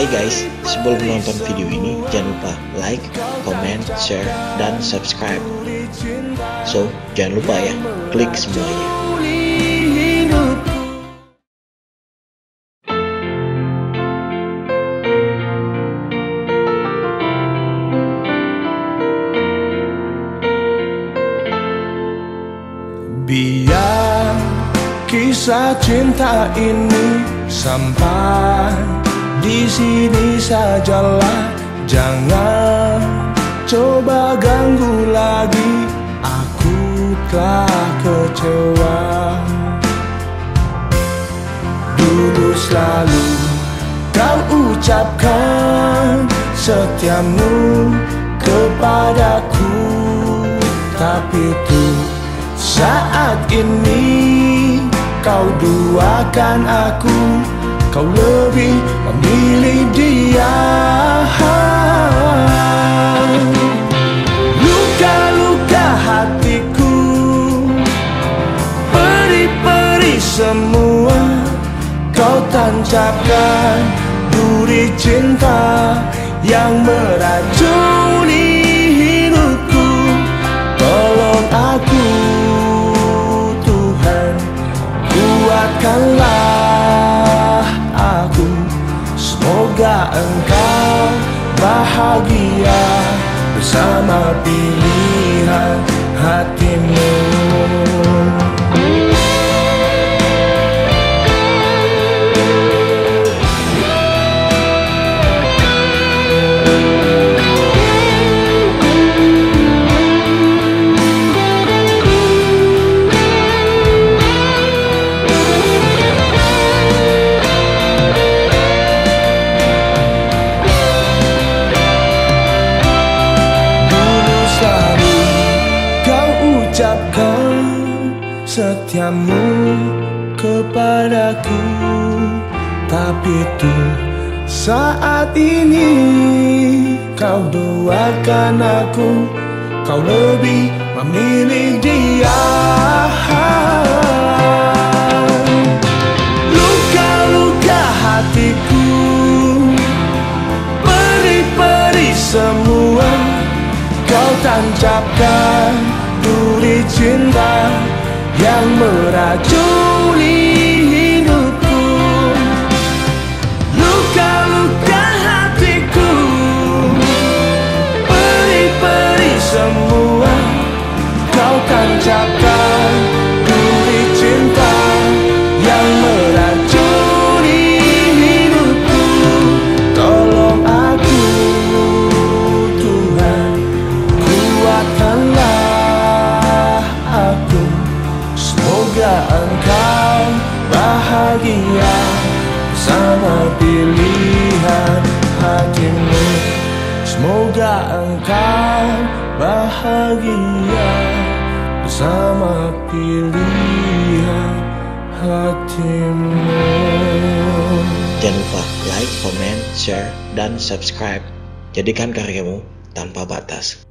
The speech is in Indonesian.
Hai guys, sebelum menonton video ini jangan lupa like, comment, share, dan subscribe. So, jangan lupa ya, klik semuanya. Biar kisah cinta ini sampai di sini sajalah. Jangan coba ganggu lagi. Aku telah kecewa. Dulu selalu kau ucapkan setiamu kepadaku. Tapi tuh saat ini kau duakan aku Kau lebih memilih dia. Luka-luka hatiku Peri-peri semua. Kau tancapkan duri cinta Yang meracuni engkau bahagia Bersama pilihan hatimu setiamu kepadaku. Tapi tuh saat ini kau doakan aku. Kau lebih memilih dia. Luka-luka hatiku Peri-peri semua. Kau tancapkan duri cinta Yang meracuni Semoga engkau bahagia Bersama pilihan hatimu Semoga engkau bahagia Bersama pilihan hatimu Jangan lupa like, comment, share, dan subscribe. Jadikan karyamu tanpa batas.